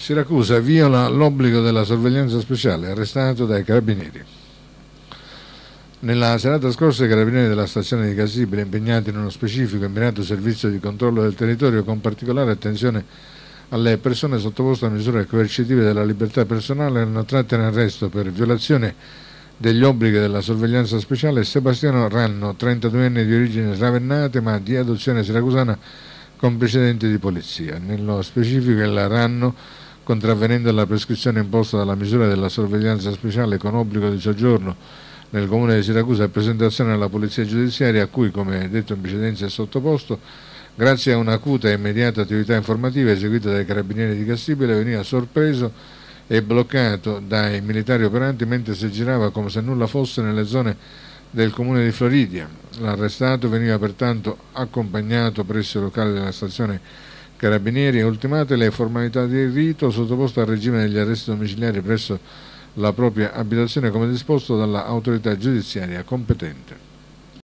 Siracusa viola l'obbligo della sorveglianza speciale, arrestato dai carabinieri. Nella serata scorsa i carabinieri della stazione di Casibile, impegnati in uno specifico e mirato servizio di controllo del territorio con particolare attenzione alle persone sottoposte a misure coercitive della libertà personale, hanno tratto in arresto per violazione degli obblighi della sorveglianza speciale Sebastiano Ranno, 32 anni di origine ravennate ma di adozione siracusana con precedenti di polizia. Nello specifico il Ranno contravvenendo alla prescrizione imposta dalla misura della sorveglianza speciale con obbligo di soggiorno nel comune di Siracusa e presentazione alla polizia giudiziaria a cui, come detto in precedenza, è sottoposto, grazie a un'acuta e immediata attività informativa eseguita dai carabinieri di Cassibile, veniva sorpreso e bloccato dai militari operanti mentre si girava come se nulla fosse nelle zone del comune di Floridia. L'arrestato veniva pertanto accompagnato presso i locali della stazione Carabinieri ultimate le formalità di rito sottoposto al regime degli arresti domiciliari presso la propria abitazione come disposto dall'autorità giudiziaria competente.